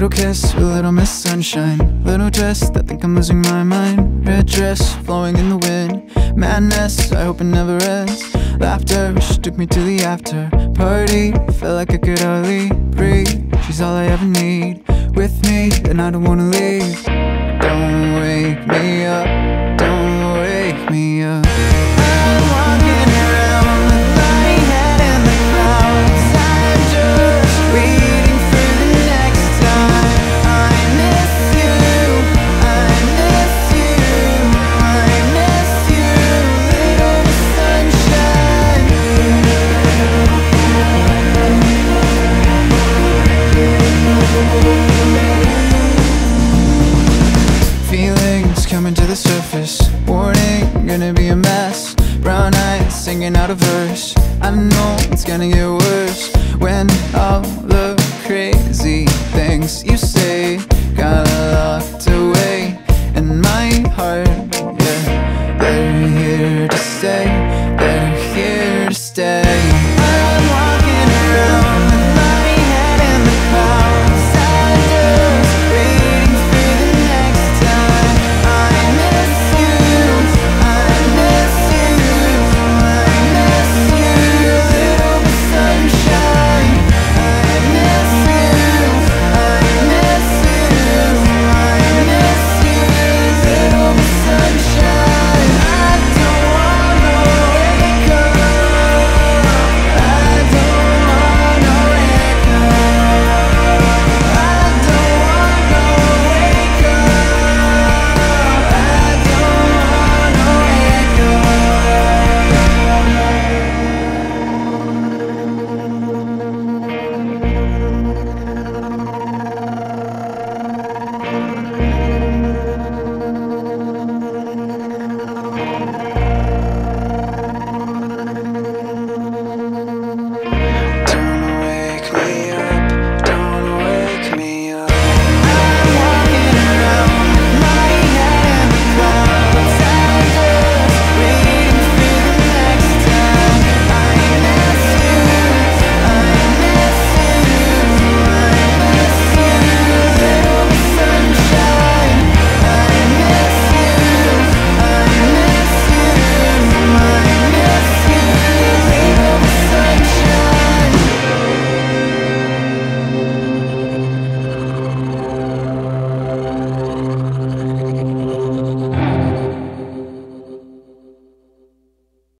kiss with Little Miss Sunshine. Little twist, I think I'm losing my mind. Red dress, flowing in the wind. Madness, I hope it never ends. Laughter, she took me to the after Party, felt like I could hardly breathe. She's all I ever need. With me, and I don't wanna leave. Don't wake me up, gonna be a mess. Brown eyes singing out a verse. I know it's gonna get worse When all the crazy things you say